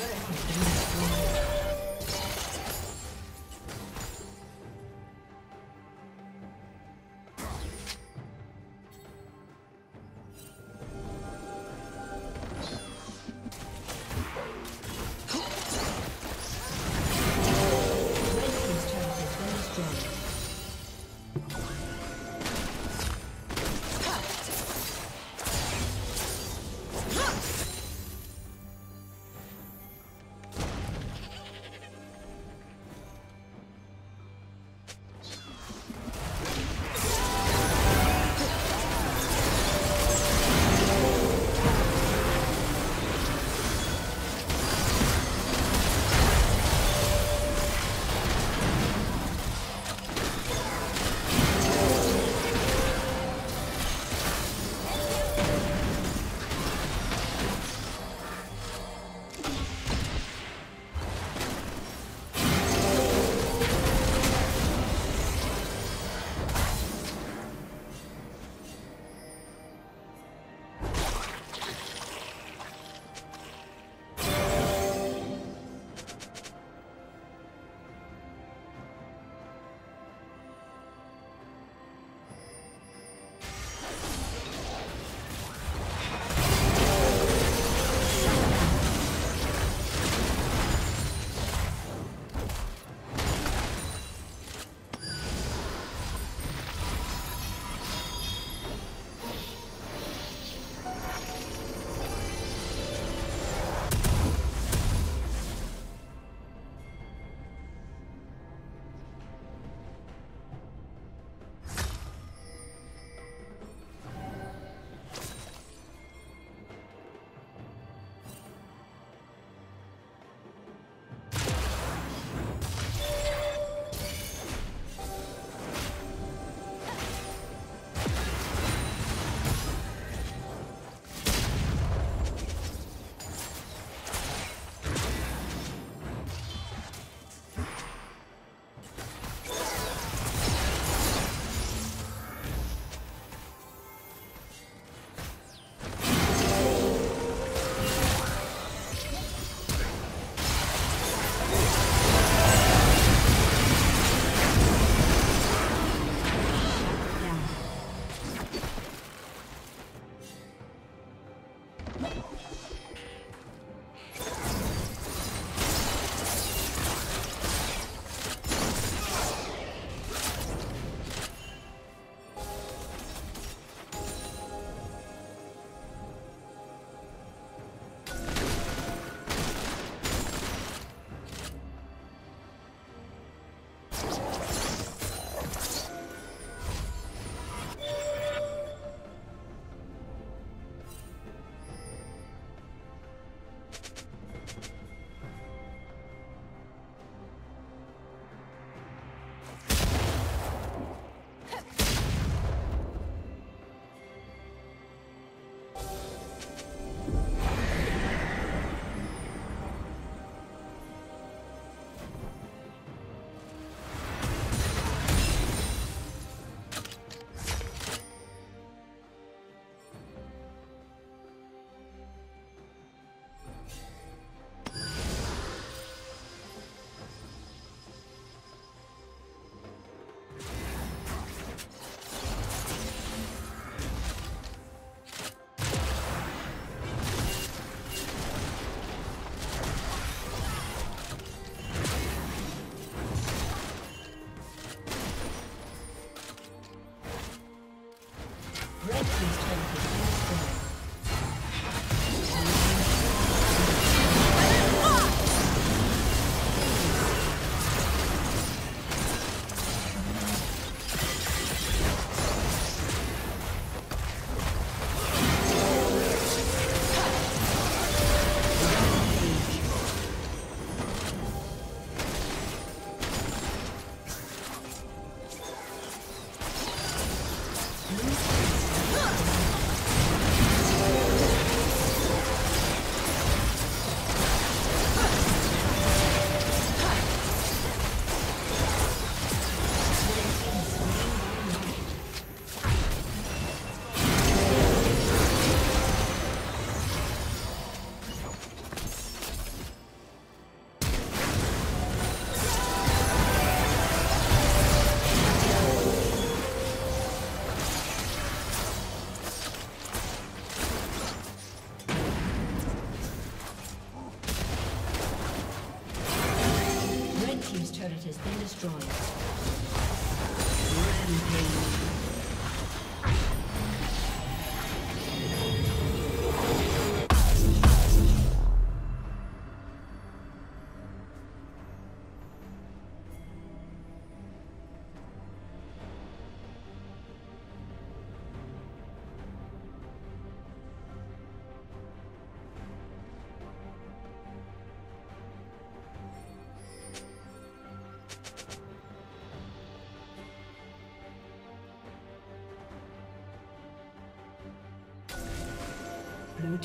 turret has been